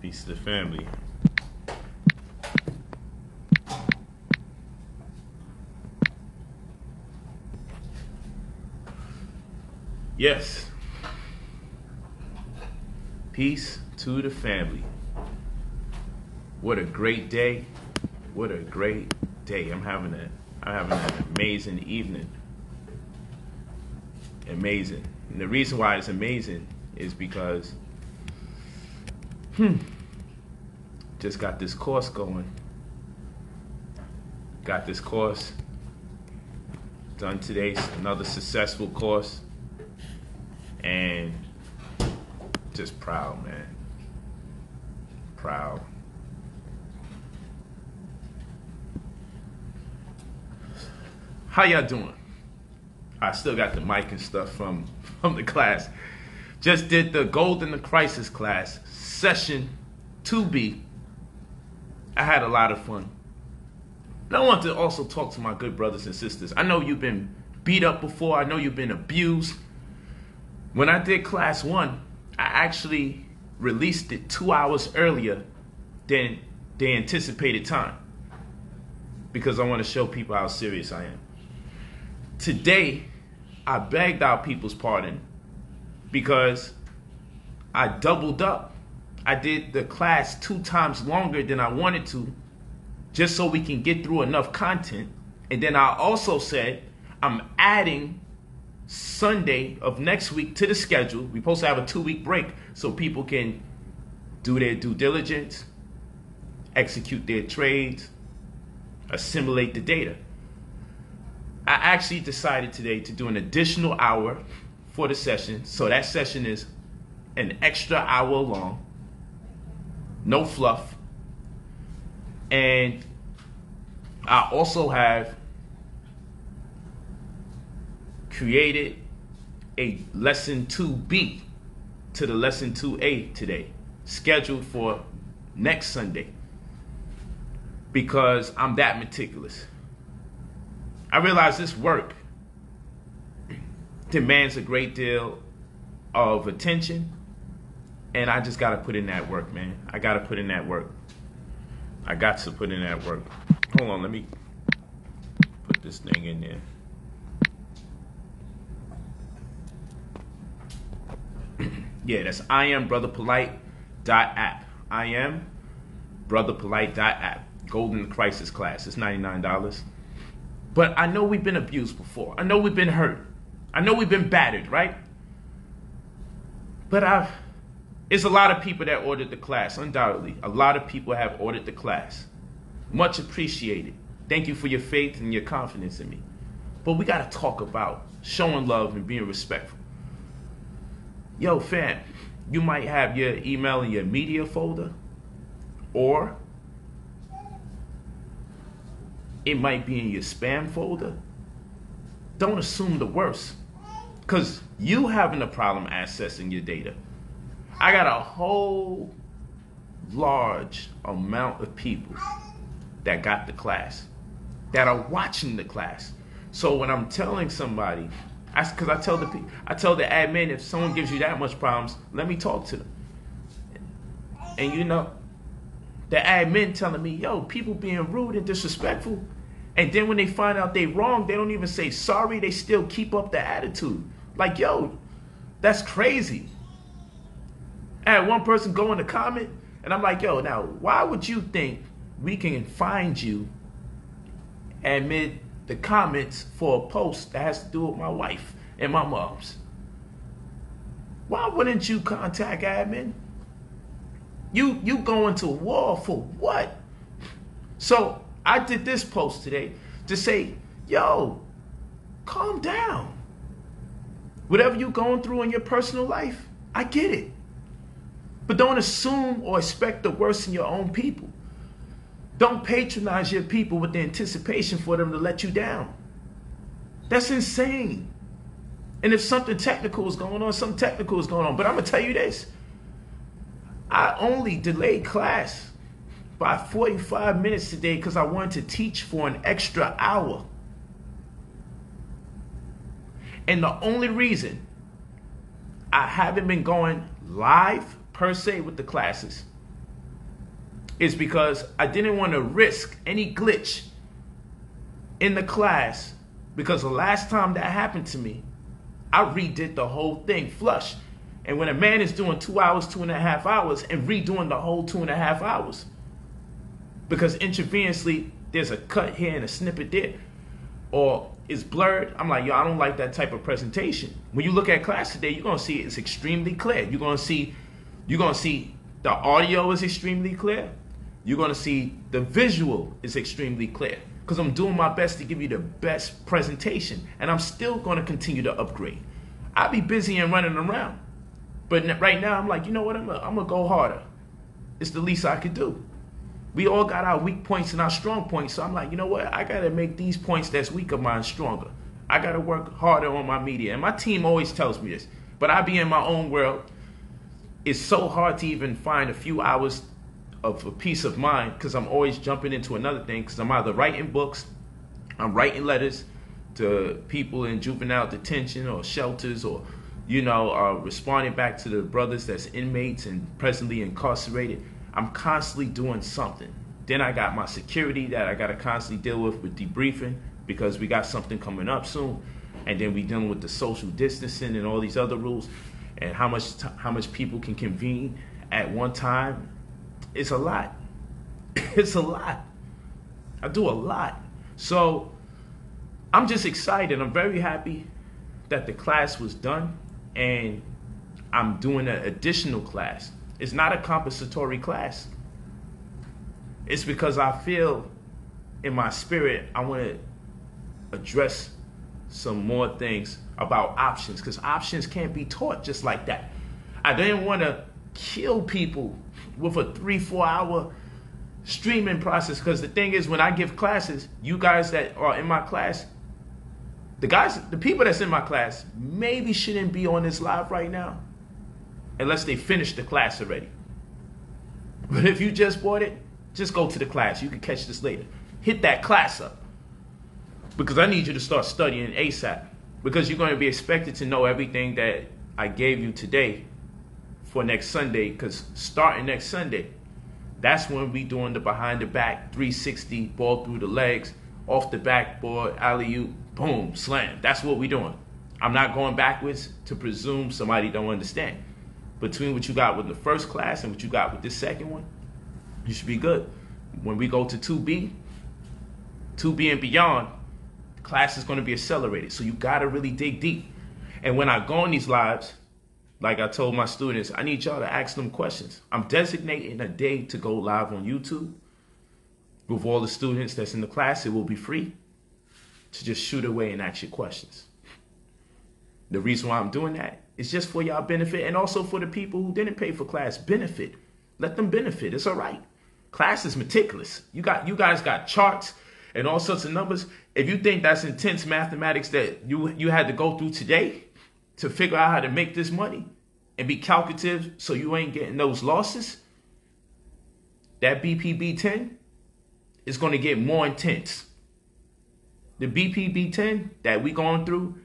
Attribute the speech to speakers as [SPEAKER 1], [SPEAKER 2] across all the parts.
[SPEAKER 1] Peace to the family. Yes. Peace to the family. What a great day. What a great day. I'm having a I'm having an amazing evening. Amazing. And the reason why it's amazing is because hmm just got this course going. Got this course done today, another successful course. And just proud, man. Proud. How y'all doing? I still got the mic and stuff from from the class. Just did the Gold in the Crisis class, session 2B. I had a lot of fun. And I want to also talk to my good brothers and sisters. I know you've been beat up before. I know you've been abused. When I did class one, I actually released it two hours earlier than the anticipated time because I want to show people how serious I am. Today, I begged our people's pardon because I doubled up. I did the class two times longer than I wanted to just so we can get through enough content. And then I also said I'm adding Sunday of next week to the schedule. We're supposed to have a two week break so people can do their due diligence, execute their trades, assimilate the data. I actually decided today to do an additional hour for the session. So that session is an extra hour long, no fluff. And I also have created a lesson 2B to the lesson 2A today, scheduled for next Sunday, because I'm that meticulous. I realize this work demands a great deal of attention, and I just got to put in that work, man. I got to put in that work. I got to put in that work. Hold on, let me put this thing in there. yeah, that's I am brother Polight dot app. I am brother Polight dot app. Golden Crisis class. It's ninety nine dollars. But I know we've been abused before. I know we've been hurt. I know we've been battered, right? But I've it's a lot of people that ordered the class, undoubtedly. A lot of people have ordered the class. Much appreciated. Thank you for your faith and your confidence in me. But we got to talk about showing love and being respectful. Yo, fam, you might have your email in your media folder, or it might be in your spam folder. Don't assume the worst. Because you having a problem accessing your data. I got a whole large amount of people that got the class, that are watching the class. So when I'm telling somebody, because I, I, tell the I tell the admin if someone gives you that much problems, let me talk to them. And you know, the admin telling me, yo, people being rude and disrespectful. And then when they find out they wrong, they don't even say sorry. They still keep up the attitude. Like, yo, that's crazy. I had one person go in the comment, and I'm like, yo, now, why would you think we can find you amid the comments for a post that has to do with my wife and my mom's? Why wouldn't you contact admin? You you going to war for what? So I did this post today to say, yo, calm down. Whatever you're going through in your personal life, I get it. But don't assume or expect the worst in your own people. Don't patronize your people with the anticipation for them to let you down. That's insane. And if something technical is going on, something technical is going on. But I'm going to tell you this I only delayed class by 45 minutes today because I wanted to teach for an extra hour. And the only reason I haven't been going live per se with the classes is because I didn't want to risk any glitch in the class because the last time that happened to me, I redid the whole thing flush. And when a man is doing two hours, two and a half hours, and redoing the whole two and a half hours, because intravenously there's a cut here and a snippet there, or it's blurred, I'm like, yo, I don't like that type of presentation. When you look at class today, you're gonna see it's extremely clear. You're gonna see, you're gonna see the audio is extremely clear. You're gonna see the visual is extremely clear because I'm doing my best to give you the best presentation, and I'm still gonna continue to upgrade. I'll be busy and running around, but right now I'm like, you know what? I'm I'm gonna go harder. It's the least I could do. We all got our weak points and our strong points, so I'm like, you know what? I gotta make these points that's weak of mine stronger. I gotta work harder on my media, and my team always tells me this. But I be in my own world. It's so hard to even find a few hours of a peace of mind because I'm always jumping into another thing because I'm either writing books, I'm writing letters to people in juvenile detention or shelters or you know uh, responding back to the brothers that's inmates and presently incarcerated. I'm constantly doing something. Then I got my security that I got to constantly deal with with debriefing because we got something coming up soon, and then we dealing with the social distancing and all these other rules, and how much t- how much people can convene at one time it's a lot. It's a lot. I do a lot. So I'm just excited. I'm very happy that the class was done and I'm doing an additional class. It's not a compensatory class. It's because I feel in my spirit I want to address some more things about options because options can't be taught just like that. I didn't want to kill people with a three, four hour streaming process. Because the thing is, when I give classes, you guys that are in my class, the guys, the people that's in my class, maybe shouldn't be on this live right now unless they finish the class already. But if you just bought it, just go to the class. You can catch this later. Hit that class up because I need you to start studying ASAP because you're going to be expected to know everything that I gave you today for next Sunday because starting next Sunday, that's when we doing the behind the back 360 ball through the legs, off the backboard, alley oop, boom, slam. That's what we doing. I'm not going backwards to presume somebody don't understand. Between what you got with the first class and what you got with this second one, you should be good. When we go to 2B, 2B and beyond, class is going to be accelerated. So you got to really dig deep. And when I go on these lives, like I told my students, I need y'all to ask them questions. I'm designating a day to go live on YouTube with all the students that's in the class. It will be free to just shoot away and ask your questions. The reason why I'm doing that is just for y'all benefit and also for the people who didn't pay for class benefit. Let them benefit. It's all right. Class is meticulous. You got you guys got charts and all sorts of numbers. If you think that's intense mathematics that you you had to go through today, to figure out how to make this money and be calculative so you ain't getting those losses, that BPB 10 is going to get more intense. The BPB 10 that we going through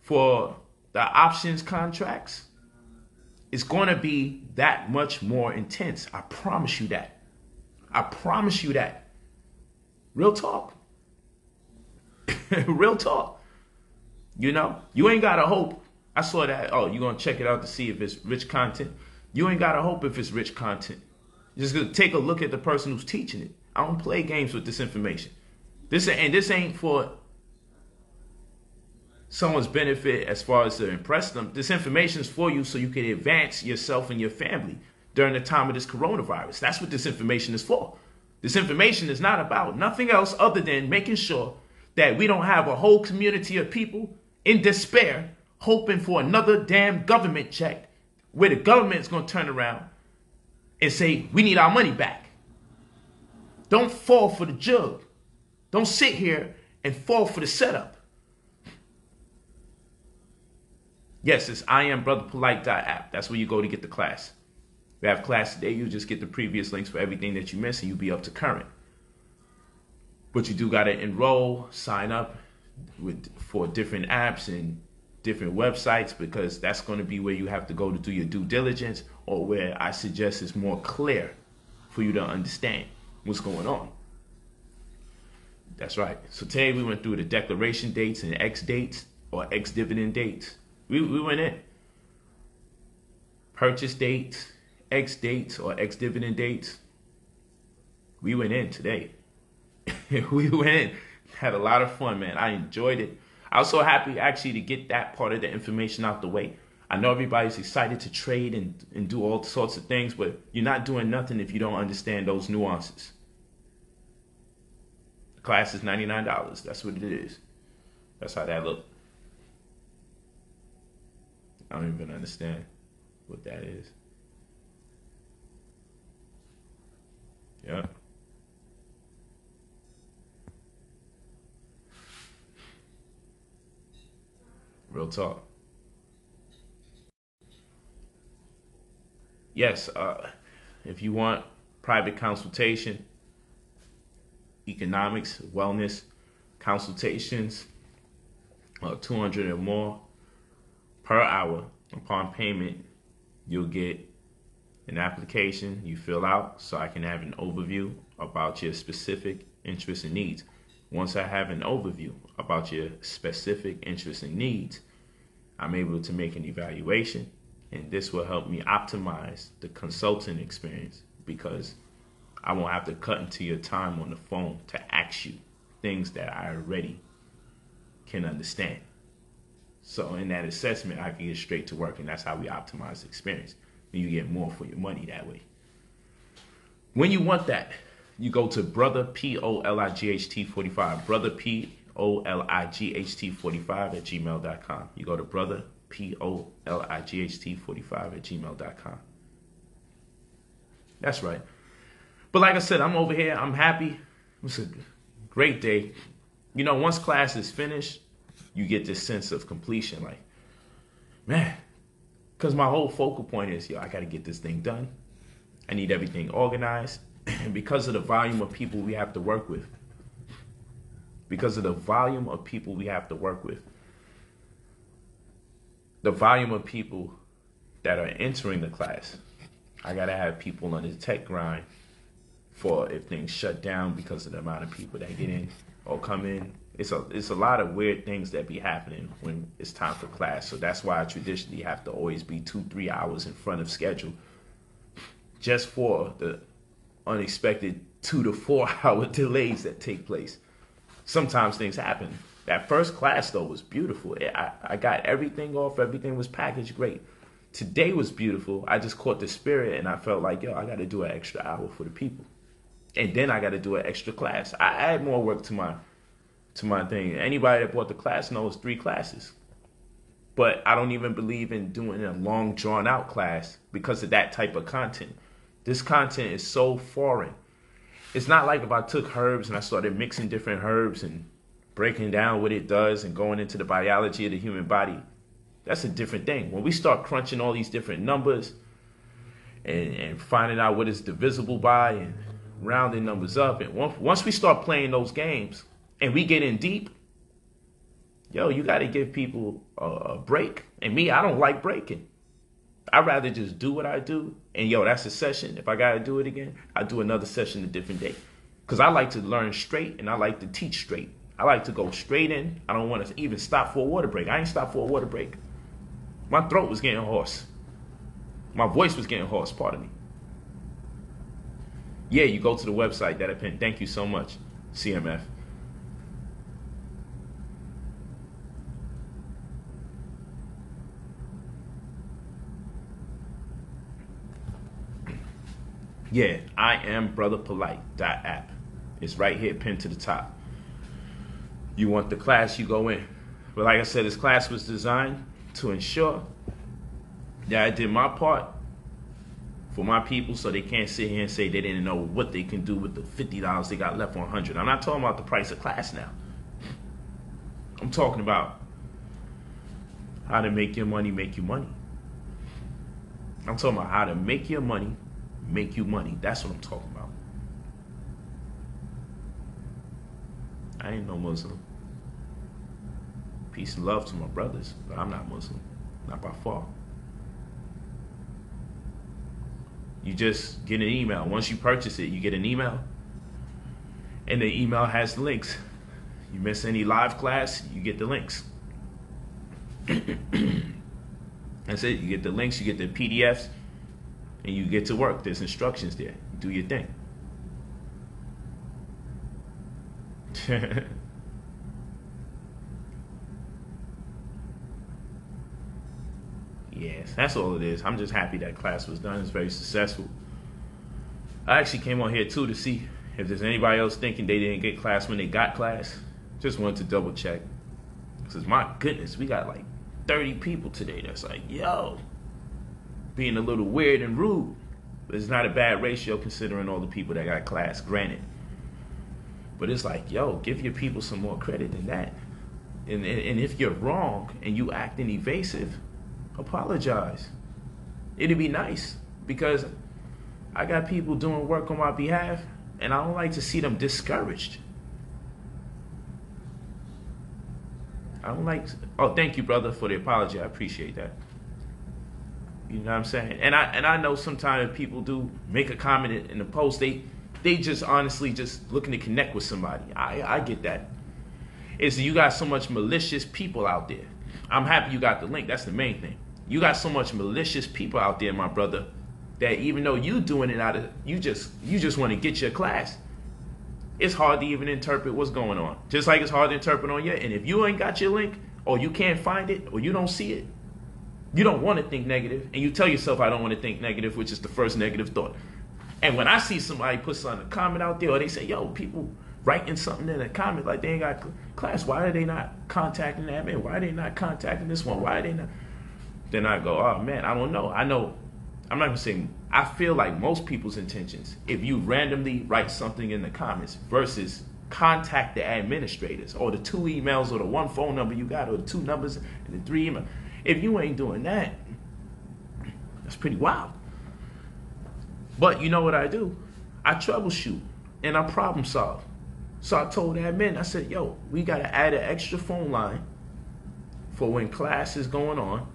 [SPEAKER 1] for the options contracts is going to be that much more intense. I promise you that. I promise you that. Real talk. Real talk. You know, you ain't got to hope I saw that. Oh, you're gonna check it out to see if it's rich content. You ain't gotta hope if it's rich content. Just gonna take a look at the person who's teaching it. I don't play games with this information. This and this ain't for someone's benefit as far as to impress them. This information is for you so you can advance yourself and your family during the time of this coronavirus. That's what this information is for. This information is not about nothing else other than making sure that we don't have a whole community of people in despair hoping for another damn government check where the government's going to turn around and say, we need our money back. Don't fall for the jug. Don't sit here and fall for the setup. Yes, it's I am Brother Polight app. That's where you go to get the class. We have class today. You just get the previous links for everything that you missed, and you'll be up to current. But you do got to enroll, sign up with for different apps and different websites because that's going to be where you have to go to do your due diligence or where I suggest it's more clear for you to understand what's going on. That's right. So today we went through the declaration dates and X dates or ex-dividend dates. We, we went in. Purchase dates, X dates or ex-dividend dates. We went in today. we went in. Had a lot of fun, man. I enjoyed it. I was so happy actually to get that part of the information out the way. I know everybody's excited to trade and, and do all sorts of things, but you're not doing nothing if you don't understand those nuances. The class is $99. That's what it is. That's how that look. I don't even understand what that is. Yeah. Real talk. Yes, uh, if you want private consultation, economics, wellness consultations, uh, 200 or more per hour upon payment, you'll get an application you fill out so I can have an overview about your specific interests and needs. Once I have an overview about your specific interests and needs, I'm able to make an evaluation, and this will help me optimize the consulting experience because I won't have to cut into your time on the phone to ask you things that I already can understand. So in that assessment, I can get straight to work, and that's how we optimize the experience. And you get more for your money that way. When you want that, you go to brother P O L I G H T 45, brother P O L I G H T 45 at gmail.com. You go to brother P O L I G H T 45 at gmail.com. That's right. But like I said, I'm over here. I'm happy. It's a great day. You know, once class is finished, you get this sense of completion. Like, man, because my whole focal point is, yo, I got to get this thing done. I need everything organized. And because of the volume of people we have to work with, because of the volume of people we have to work with, the volume of people that are entering the class, I got to have people on the tech grind for if things shut down because of the amount of people that get in or come in. It's a it's a lot of weird things that be happening when it's time for class. So that's why I traditionally have to always be two three hours in front of schedule, just for the unexpected two to four hour delays that take place. Sometimes things happen. That first class though was beautiful. I, I got everything off. Everything was packaged great. Today was beautiful. I just caught the spirit and I felt like, yo, I got to do an extra hour for the people and then I got to do an extra class. I add more work to my to my thing. Anybody that bought the class knows three classes, but I don't even believe in doing a long drawn out class because of that type of content. This content is so foreign. It's not like if I took herbs and I started mixing different herbs and breaking down what it does and going into the biology of the human body. That's a different thing. When we start crunching all these different numbers and, and finding out what is divisible by and rounding numbers up. And once, once we start playing those games and we get in deep, yo, you got to give people a break. And me, I don't like breaking. I'd rather just do what I do. And yo, that's a session. If I got to do it again, I do another session a different day. Because I like to learn straight and I like to teach straight. I like to go straight in. I don't want to even stop for a water break. I ain't stopped for a water break. My throat was getting hoarse. My voice was getting hoarse, pardon me yeah, you go to the website that pinned. Thank you so much, CMF. Yeah, I am Brother Polight app. It's right here pinned to the top. You want the class, you go in. But like I said, this class was designed to ensure that I did my part for my people so they can't sit here and say they didn't know what they can do with the $50 they got left on 100 I'm not talking about the price of class now. I'm talking about how to make your money make you money. I'm talking about how to make your money make you money. That's what I'm talking about. I ain't no Muslim. Peace and love to my brothers, but I'm not Muslim. Not by far. You just get an email. Once you purchase it, you get an email. And the email has links. You miss any live class, you get the links. That's it. You get the links, you get the PDFs, and you get to work. There's instructions there. Do your thing. yes, that's all it is. I'm just happy that class was done. It's very successful. I actually came on here too to see if there's anybody else thinking they didn't get class when they got class. Just wanted to double check. Because my goodness, we got like 30 people today that's like, yo, being a little weird and rude. But it's not a bad ratio considering all the people that got class, granted. But it's like, yo, give your people some more credit than that. And, and, and if you're wrong and you acting evasive, apologize. It'd be nice because I got people doing work on my behalf and I don't like to see them discouraged. I don't like. Oh, thank you, brother, for the apology. I appreciate that. You know what I'm saying? And I and I know sometimes people do make a comment in the post. They they just honestly just looking to connect with somebody. I I get that. It's you got so much malicious people out there. I'm happy you got the link. That's the main thing. You got so much malicious people out there, my brother, that even though you doing it out of you just you just want to get your class it's hard to even interpret what's going on. Just like it's hard to interpret on your And if you ain't got your link, or you can't find it, or you don't see it, you don't want to think negative, and you tell yourself, I don't want to think negative, which is the first negative thought. And when I see somebody put something a comment out there, or they say, yo, people writing something in a comment like they ain't got class, why are they not contacting that man? Why are they not contacting this one? Why are they not? Then I go, oh man, I don't know. I know I'm not even saying I feel like most people's intentions, if you randomly write something in the comments versus contact the administrators or the two emails or the one phone number you got or the two numbers and the three emails, if you ain't doing that, that's pretty wild. But you know what I do? I troubleshoot and I problem solve. So I told admin, I said, yo, we got to add an extra phone line for when class is going on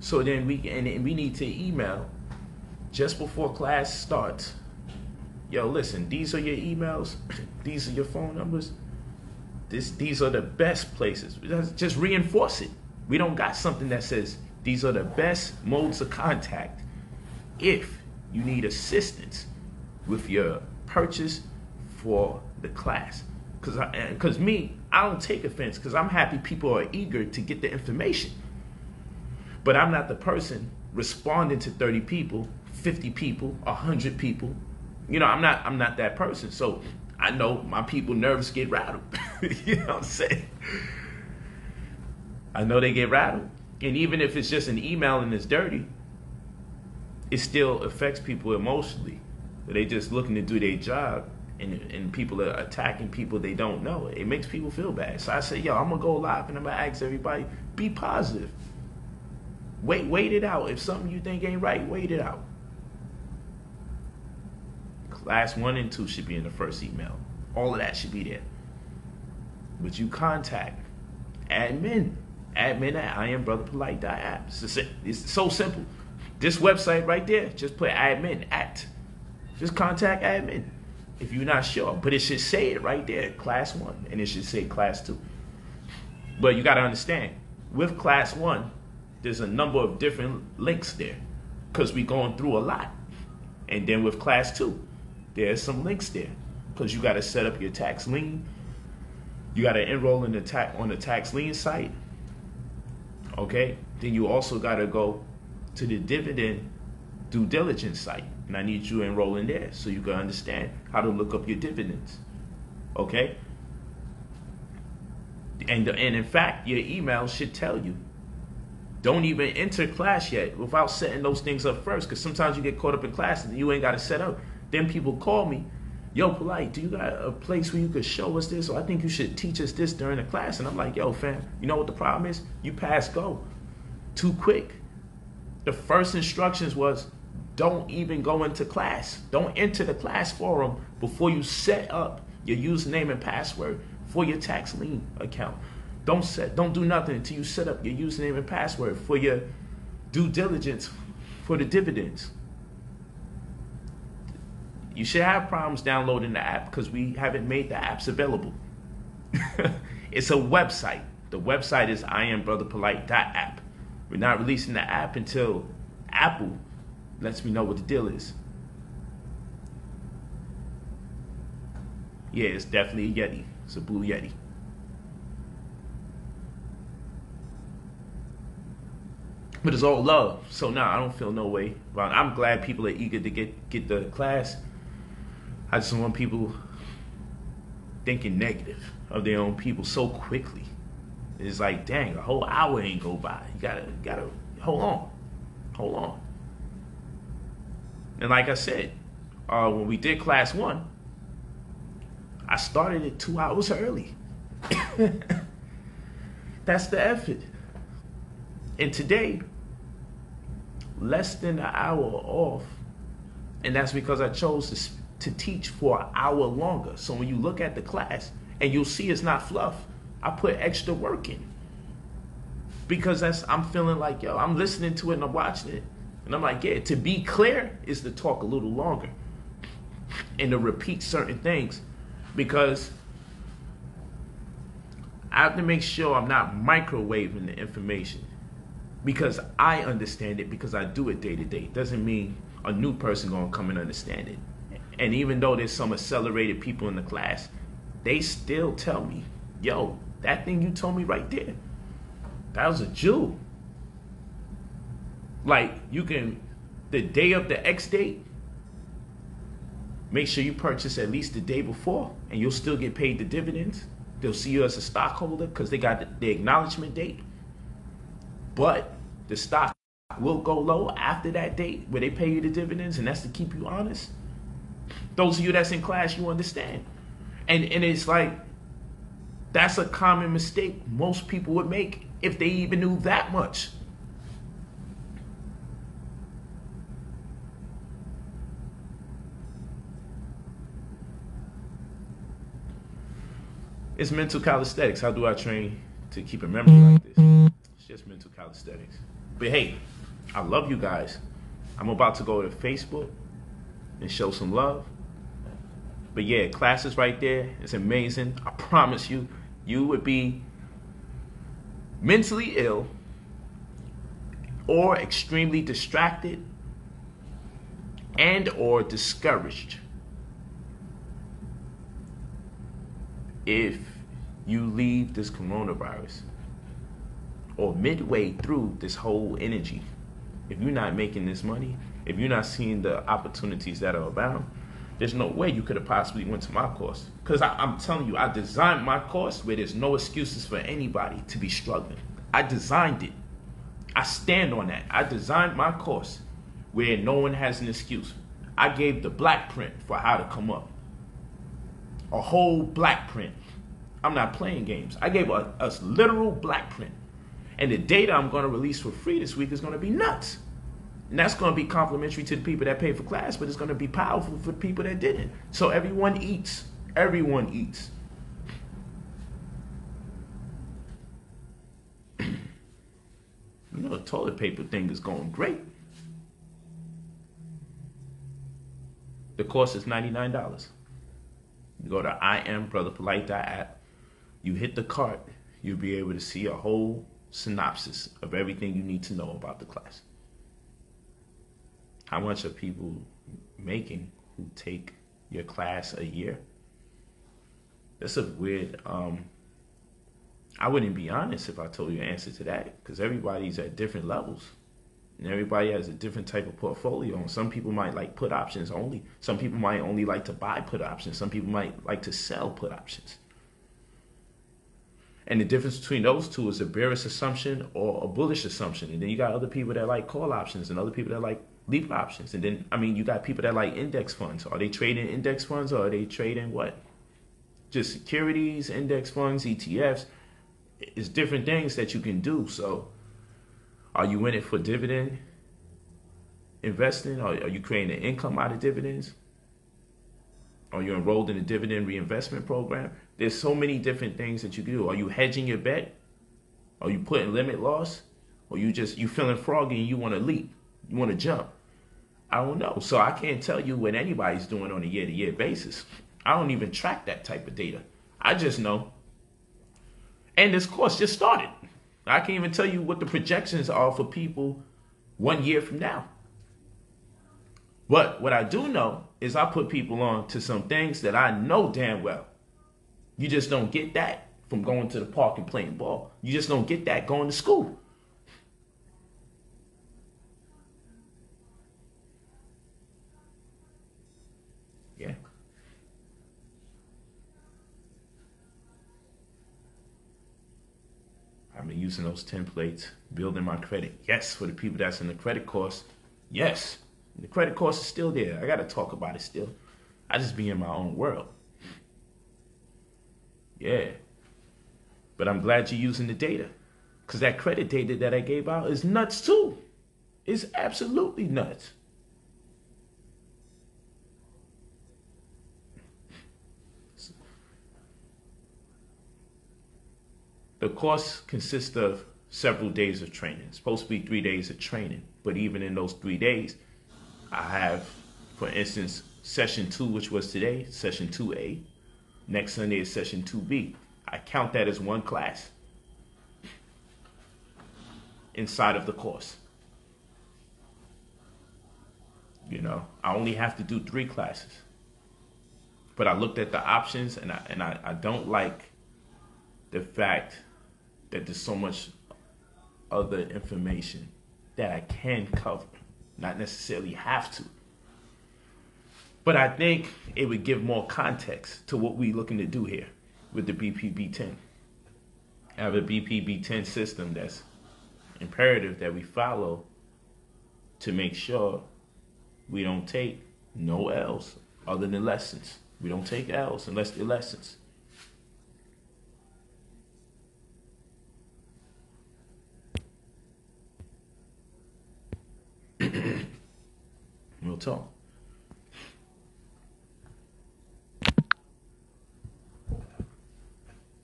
[SPEAKER 1] so then we and we need to email just before class starts. Yo, listen, these are your emails, these are your phone numbers. This these are the best places. Just reinforce it. We don't got something that says these are the best modes of contact if you need assistance with your purchase for the class. Cause I, cause me, I don't take offense because I'm happy people are eager to get the information. But I'm not the person responding to 30 people, 50 people, 100 people. You know, I'm not I'm not that person. So I know my people nerves get rattled. you know what I'm saying? I know they get rattled. And even if it's just an email and it's dirty, it still affects people emotionally. They just looking to do their job and, and people are attacking people they don't know. It makes people feel bad. So I say, yo, I'm gonna go live and I'm gonna ask everybody, be positive. Wait, wait it out. If something you think ain't right, wait it out. Class one and two should be in the first email. All of that should be there. But you contact admin, admin at iambrotherpolight.app. It's, it's so simple. This website right there, just put admin at. Just contact admin if you're not sure. But it should say it right there, class one, and it should say class two. But you got to understand, with class one, there's a number of different links there because we're going through a lot. And then with class two, there's some links there because you got to set up your tax lien. You got to enroll in the tax on the tax lien site. Okay. Then you also got to go to the dividend due diligence site, and I need you to enroll in there so you can understand how to look up your dividends. Okay. And and in fact, your email should tell you don't even enter class yet without setting those things up first. Because sometimes you get caught up in class and you ain't got to set up. Then people call me, yo, Polight, do you got a place where you could show us this? Or I think you should teach us this during the class. And I'm like, yo, fam, you know what the problem is? You pass go too quick. The first instructions was don't even go into class. Don't enter the class forum before you set up your username and password for your tax lien account. Don't set, don't do nothing until you set up your username and password for your due diligence for the dividends. You should have problems downloading the app because we haven't made the apps available. it's a website. The website is iambrotherpolight.app. We're not releasing the app until Apple lets me know what the deal is. Yeah, it's definitely a Yeti. It's a blue Yeti. But it's all love. So now nah, I don't feel no way. I'm glad people are eager to get get the class. I just want people thinking negative of their own people so quickly. It's like, dang, a whole hour ain't go by. You gotta, gotta hold on, hold on. And like I said, uh, when we did class one, I started it two hours early. That's the effort. And today, less than an hour off, and that's because I chose to to teach for an hour longer. So when you look at the class, and you'll see it's not fluff. I put extra work in because that's I'm feeling like yo, I'm listening to it and I'm watching it, and I'm like, yeah. To be clear is to talk a little longer and to repeat certain things because I have to make sure I'm not microwaving the information because I understand it because I do it day to day. Doesn't mean a new person gonna come and understand it. And even though there's some accelerated people in the class, they still tell me, yo, that thing you told me right there, that was a jewel. Like you can, the day of the X date, make sure you purchase at least the day before, and you'll still get paid the dividends. They'll see you as a stockholder because they got the, the acknowledgement date. But the stock will go low after that date where they pay you the dividends, and that's to keep you honest. Those of you that's in class, you understand. And and it's like that's a common mistake most people would make if they even knew that much. It's mental calisthenics. How do I train to keep a memory like this? It's just mental calisthenics. But hey, I love you guys. I'm about to go to Facebook and show some love. But yeah, classes right there. It's amazing. I promise you, you would be mentally ill or extremely distracted and or discouraged if you leave this coronavirus or midway through this whole energy if you're not making this money if you're not seeing the opportunities that are abound there's no way you could have possibly went to my course. Because I'm telling you, I designed my course where there's no excuses for anybody to be struggling. I designed it. I stand on that. I designed my course where no one has an excuse. I gave the black print for how to come up. A whole black print. I'm not playing games. I gave a literal black print. And the data I'm going to release for free this week is going to be nuts. And that's going to be complimentary to the people that paid for class, but it's going to be powerful for the people that didn't. So everyone eats. Everyone eats. you know, the toilet paper thing is going great. The cost is $99. You go to iambrotherpolight.app, you hit the cart, you'll be able to see a whole synopsis of everything you need to know about the class how much are people making who take your class a year? That's a weird. Um, I wouldn't be honest if I told you the answer to that because everybody's at different levels. And everybody has a different type of portfolio. And some people might like put options only. Some people might only like to buy put options. Some people might like to sell put options. And the difference between those two is a bearish assumption or a bullish assumption. And then you got other people that like call options and other people that like leap options. And then, I mean, you got people that like index funds. Are they trading index funds or are they trading what? Just securities, index funds, ETFs. It's different things that you can do. So, are you in it for dividend investing? Or are you creating an income out of dividends? Are you enrolled in a dividend reinvestment program? There's so many different things that you can do. Are you hedging your bet? Are you putting limit loss? Or you just you feeling froggy and you want to leap? You want to jump? I don't know. So I can't tell you what anybody's doing on a year to year basis. I don't even track that type of data. I just know. And this course just started. I can't even tell you what the projections are for people one year from now. But what I do know is I put people on to some things that I know damn well. You just don't get that from going to the park and playing ball. You just don't get that going to school. Yeah. I've been using those templates, building my credit. Yes, for the people that's in the credit course. Yes. The credit course is still there. I got to talk about it still. I just be in my own world. Yeah. But I'm glad you're using the data. Because that credit data that I gave out is nuts too. It's absolutely nuts. The course consists of several days of training. It's supposed to be three days of training. But even in those three days, I have, for instance, session two, which was today, session 2A. Next Sunday is session 2B. I count that as one class inside of the course. You know, I only have to do three classes. But I looked at the options and I, and I, I don't like the fact that there's so much other information that I can cover not necessarily have to. But I think it would give more context to what we're looking to do here with the BPB10. I have a BPB10 system that's imperative that we follow to make sure we don't take no L's other than lessons. We don't take L's unless they're lessons. Real talk.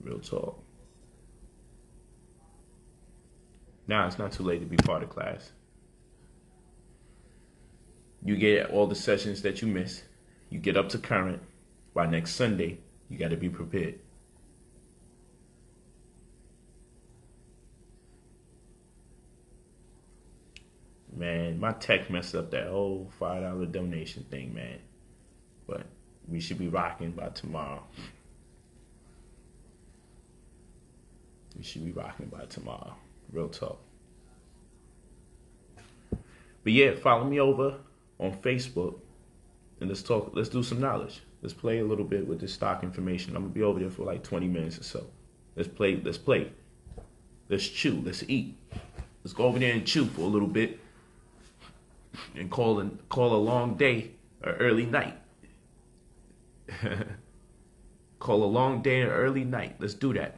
[SPEAKER 1] Real talk. Now it's not too late to be part of class. You get all the sessions that you miss. You get up to current. By next Sunday, you got to be prepared. Man, my tech messed up that whole five dollar donation thing, man. But we should be rocking by tomorrow. We should be rocking by tomorrow. Real talk. But yeah, follow me over on Facebook and let's talk. Let's do some knowledge. Let's play a little bit with this stock information. I'm gonna be over there for like 20 minutes or so. Let's play. Let's play. Let's chew. Let's eat. Let's go over there and chew for a little bit and call a, call a long day or early night. call a long day or early night. Let's do that.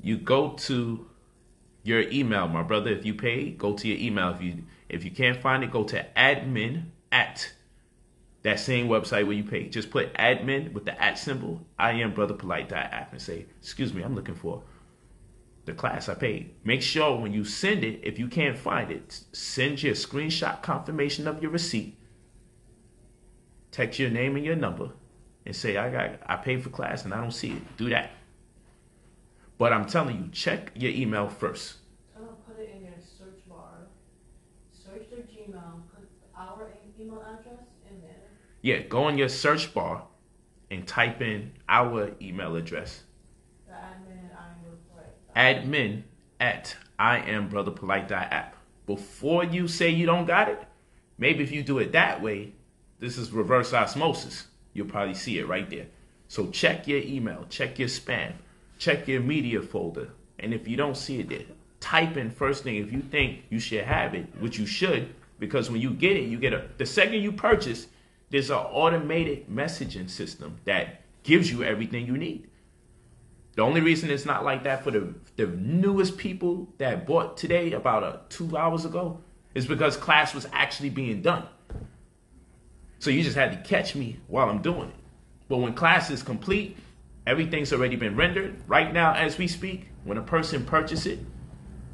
[SPEAKER 1] You go to your email, my brother. If you pay, go to your email. If you if you can't find it, go to admin at that same website where you pay. Just put admin with the at symbol. I am brother Polight app and say, excuse me, I'm looking for the class I paid. Make sure when you send it, if you can't find it, send your screenshot confirmation of your receipt. Text your name and your number and say I got I paid for class and I don't see it. Do that. But I'm telling you, check your email first.
[SPEAKER 2] Tell them put it in your search bar. Search their Gmail, put our email address in there.
[SPEAKER 1] Yeah, go in your search bar and type in our email address admin at I am brother Polight app. Before you say you don't got it, maybe if you do it that way, this is reverse osmosis. You'll probably see it right there. So check your email, check your spam, check your media folder. And if you don't see it there, type in first thing if you think you should have it, which you should, because when you get it, you get a the second you purchase, there's an automated messaging system that gives you everything you need. The only reason it's not like that for the the newest people that bought today about uh, two hours ago is because class was actually being done. So you just had to catch me while I'm doing it. But when class is complete, everything's already been rendered. Right now, as we speak, when a person purchases it,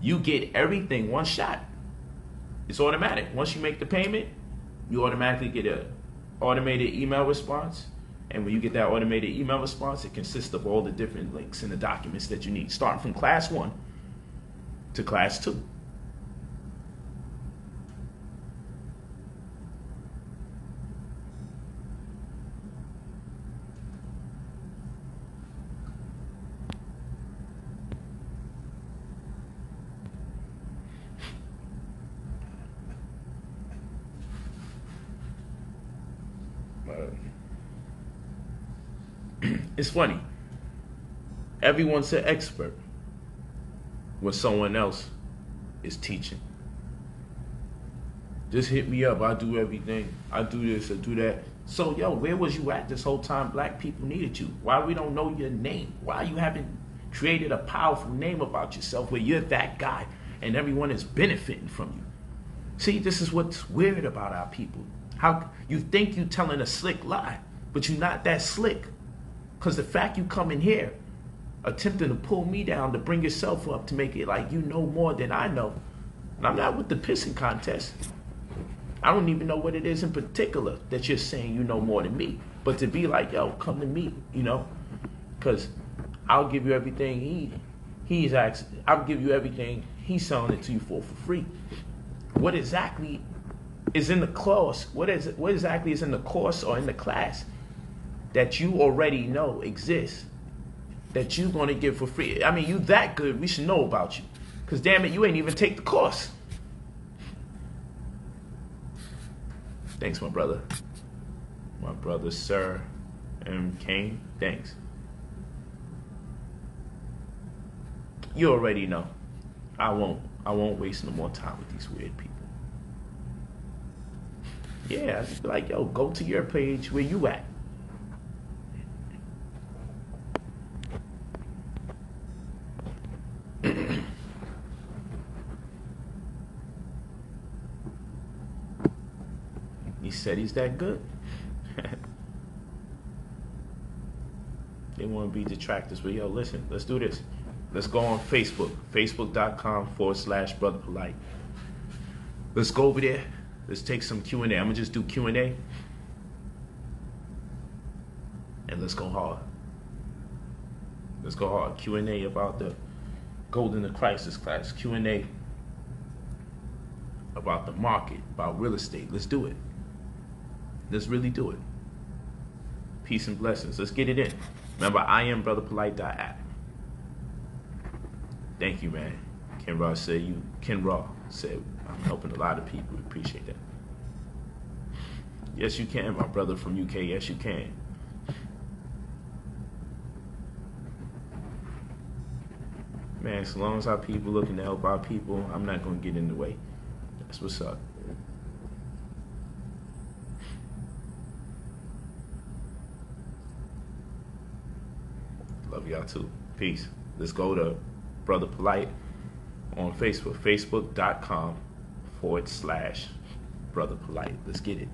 [SPEAKER 1] you get everything one shot. It's automatic. Once you make the payment, you automatically get a automated email response. And when you get that automated email response, it consists of all the different links and the documents that you need, starting from class one to class two. It's funny. Everyone's an expert when someone else is teaching. Just hit me up. I do everything. I do this. I do that. So, yo, where was you at this whole time black people needed you? Why we don't know your name? Why you haven't created a powerful name about yourself where you're that guy and everyone is benefiting from you? See, this is what's weird about our people. How you think you telling a slick lie, but you're not that slick. Because the fact you come in here attempting to pull me down to bring yourself up to make it like you know more than I know. And I'm not with the pissing contest. I don't even know what it is in particular that you're saying you know more than me. But to be like, yo, come to me, you know, because I'll give you everything he he's asked. I'll give you everything he's selling it to you for for free. What exactly is in the course? What is what exactly is in the course or in the class that you already know exists that you're going to give for free. I mean, you that good, we should know about you. Because damn it, you ain't even take the course. Thanks, my brother. My brother, Sir M. Kane. Thanks. You already know. I won't. I won't waste no more time with these weird people. Yeah, I just be like, yo, go to your page where you at. he said he's that good. they want to be detractors, but yo, listen, let's do this. Let's go on Facebook, facebook.com forward slash brother polight. Let's go over there. Let's take some Q&A. I'm gonna just do Q&A. And let's go hard. Let's go hard. Q&A about the Golden the Crisis class. Q&A about the market, about real estate. Let's do it. Let's really do it. Peace and blessings. Let's get it in. Remember, I am Brother Polight. brotherpolight.app. Thank you, man. Ken Raw said you. Ken Raw said I'm helping a lot of people. Appreciate that. Yes, you can, my brother from UK. Yes, you can. Man, as long as our people looking to help our people, I'm not gonna get in the way. That's what's up. Love y'all too. Peace. Let's go to Brother Polight on Facebook, facebook.com forward slash Brother Polight. Let's get it.